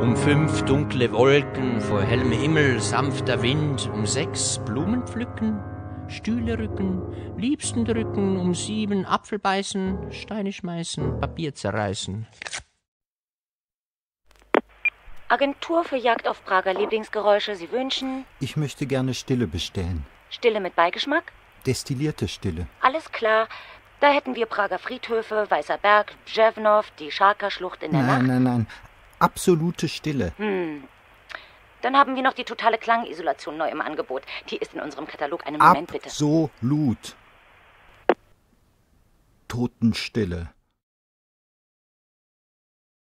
Um fünf dunkle Wolken vor hellem Himmel, sanfter Wind, um sechs Blumen pflücken, Stühle rücken, Liebsten drücken, um sieben Apfel beißen, Steine schmeißen, Papier zerreißen. Agentur für Jagd auf Prager Lieblingsgeräusche. Sie wünschen Ich möchte gerne Stille bestellen. Stille mit Beigeschmack? Destillierte Stille. Alles klar. Da hätten wir Prager Friedhöfe, Weißer Berg, Djevnov, die Scharka-Schlucht in der Nein, Nacht. nein, nein. Absolute Stille. Hm. Dann haben wir noch die totale Klangisolation neu im Angebot. Die ist in unserem Katalog. Einen Moment bitte. Absolut. Totenstille.